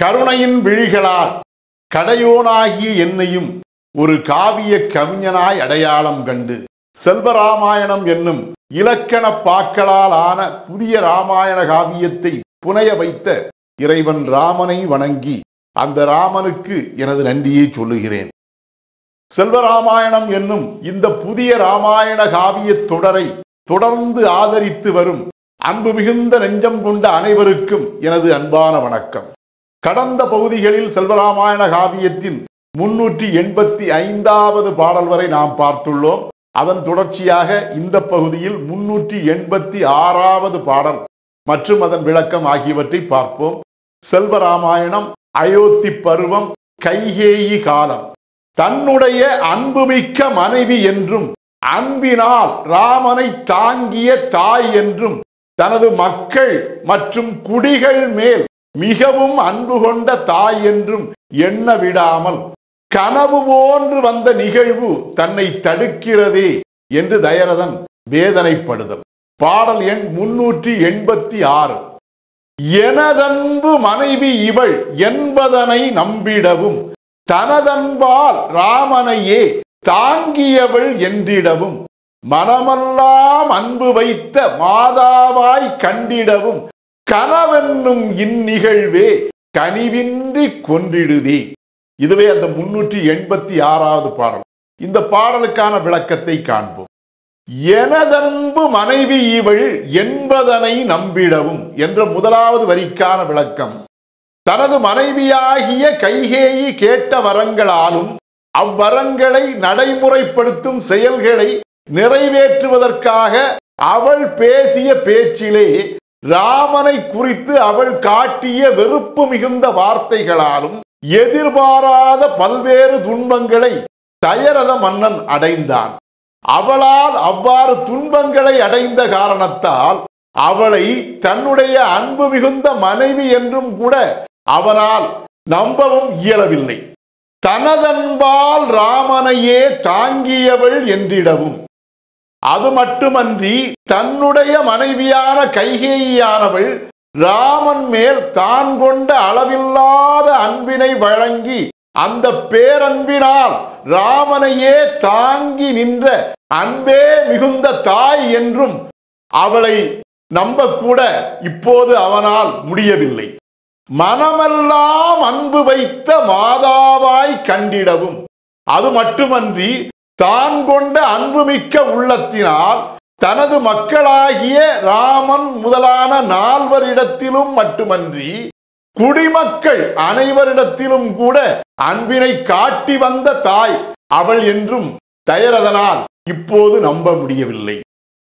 கருணையின் விழிகளால் கடையோனாகிய என்னையும் ஒரு காவிய கவிஞனாய் அடையாளம் கண்டு செல்வராமாயணம் என்னும் இலக்கண பாக்களால் ஆன புதிய ராமாயண காவியத்தை புனைய வைத்த இறைவன் ராமனை வணங்கி அந்த ராமனுக்கு எனது நன்றியை சொல்லுகிறேன். செல்வராமாயணம் என்னும் இந்த புதிய ராமாயண காவியத் தொடரை தொடர்ந்து ஆதரித்து வரும் அன்பு மிகுந்த நெஞ்சம் கொண்ட அனைவருக்கும் எனது அன்பான வணக்கம். கடந்த பகுதிகளில் செல்வராமாயண காவியத்தின் முன்னூற்றி எண்பத்தி ஐந்தாவது பாடல் வரை நாம் பார்த்துள்ளோம். அதன் தொடர்ச்சியாக இந்த பகுதியில் முன்னூற்றி எண்பத்தி ஆறாவது பாடல் மற்றும் அதன் விளக்கம் ஆகியவற்றை பார்ப்போம். செல்வராமாயணம் அயோத்தி பருவம் கைகேயி காலம். தன்னுடைய அன்புமிக்க மனைவி என்றும் அன்பினால் ராமனை தாங்கிய தாய் என்றும் தனது மக்கள் மற்றும் குடிகள் மேல் மிகவும் அன்பு கொண்ட தாய் என்றும் எண்ண விடாமல் கனவு போன்று வந்த நிகழ்வு தன்னை தடுக்கிறதே என்று தயரதன் வேதனைப்படுதல். பாடல் எண் முன்னூற்றி எண்பத்தி ஆறு. எனதன்பு மனைவி இவள் என்பதனை நம்பிடவும் தனதன்பால் ராமனையே தாங்கியவள் என்றிடவும் மனமெல்லாம் அன்பு வைத்த மாதாவாய் கண்டிடவும் கனவென்னும் இந்நிகழ்வே கனிவின்றி கொன்றிடுதே. இதுவே அந்த முன்னூற்றி எண்பத்தி ஆறாவது பாடல். இந்த பாடலுக்கான விளக்கத்தை காண்போம். எனதன்பு மனைவி இவள் என்பதனை நம்பிடவும் என்ற முதலாவது வரிக்கான விளக்கம். தனது மனைவியாகிய கைகேயி கேட்ட வரங்களாலும் அவ்வரங்களை நடைமுறைப்படுத்தும் செயல்களை நிறைவேற்றுவதற்காக அவள் பேசிய பேச்சிலே ராமனை குறித்து அவள் காட்டிய வெறுப்பு மிகுந்த வார்த்தைகளாலும் எதிர்பாராத பல்வேறு துன்பங்களை தயரத மன்னன் அடைந்தான். அவளால் அவ்வாறு துன்பங்களை அடைந்த காரணத்தால் அவளை தன்னுடைய அன்பு மிகுந்த மனைவி என்றும் கூட அவனால் நம்பவும் இயலவில்லை. தனதன்பால் ராமனையே தாங்கியவள் என்றிடவும் அது மட்டுமன்றி தன்னுடைய மனைவியான கைகேயானவள் ராமன் மேல் தான் கொண்ட அளவில்லாத அன்பினை வழங்கி அந்த பேரன்பினால் ராமனையே தாங்கி நின்ற அன்பே மிகுந்த தாய் என்றும் அவளை நம்பக்கூட இப்போது அவனால் முடியவில்லை. மனமெல்லாம் அன்பு வைத்த மாதாவாய் கண்டிடவும். அது மட்டுமன்றி தான் கொண்ட அன்புமிக்க உள்ளத்தினால் தனது மக்களாகிய ராமன் முதலான நால்வரிடத்திலும் மட்டுமன்றி குடிமக்கள் அனைவரிடத்திலும் கூட அன்பினை காட்டி வந்த தாய் அவள் என்றும் தயரதனால் இப்போது நம்ப முடியவில்லை.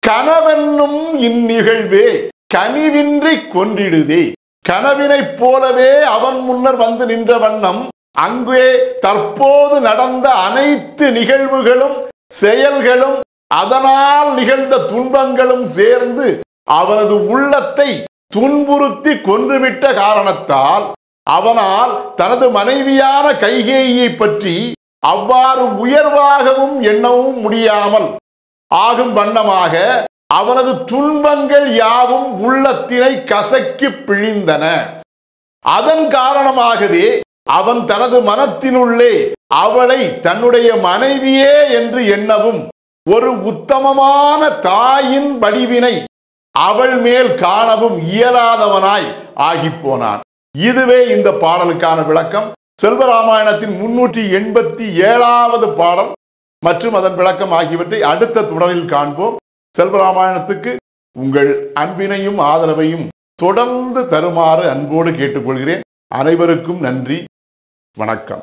கனவென்னும் இந்நிகழ்வே கனிவின்றி கொன்றிடுதே. கனவினைப் போலவே அவன் முன்னர் வந்து நின்ற வண்ணம் அங்கே தற்போது நடந்த அனைத்து நிகழ்வுகளும் செயல்களும் அதனால் நிகழ்ந்த துன்பங்களும் சேர்ந்து அவனது உள்ளத்தை துன்புறுத்தி கொன்றுவிட்ட காரணத்தால் அவனால் தனது மனைவியான கைகேயை பற்றி அவ்வாறு உயர்வாகவும் எண்ணவும் முடியாமல் ஆகும் வண்ணமாக அவனது துன்பங்கள் யாவும் உள்ளத்தினை கசக்கி பிழிந்தன. அதன் காரணமாகவே அவன் தனது மனத்தினுள்ளே அவளை தன்னுடைய மனைவியே என்று எண்ணவும் ஒரு உத்தமமான தாயின் வடிவினை அவள் மேல் காணவும் இயலாதவனாய் ஆகிப்போனான். இதுவே இந்த பாடலுக்கான விளக்கம். செல்வராமாயணத்தின் முன்னூற்றி எண்பத்தி ஏழாவது பாடல் மற்றும் அதன் விளக்கம் ஆகியவற்றை அடுத்த தொடரில் காண்போம். செல்வராமாயணத்துக்கு உங்கள் அன்பினையும் ஆதரவையும் தொடர்ந்து தருமாறு அன்போடு கேட்டுக்கொள்கிறேன். அனைவருக்கும் நன்றி. வணக்கம்.